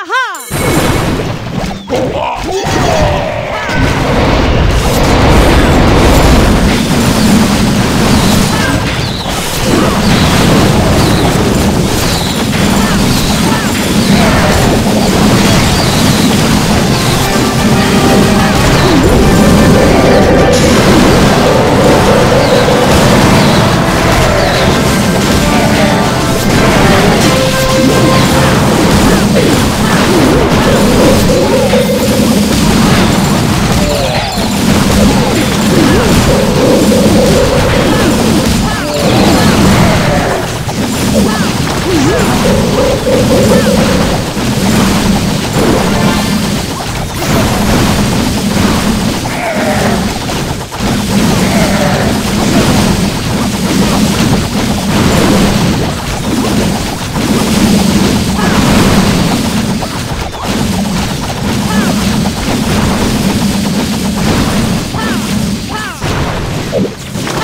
Aha!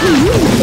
Uhum.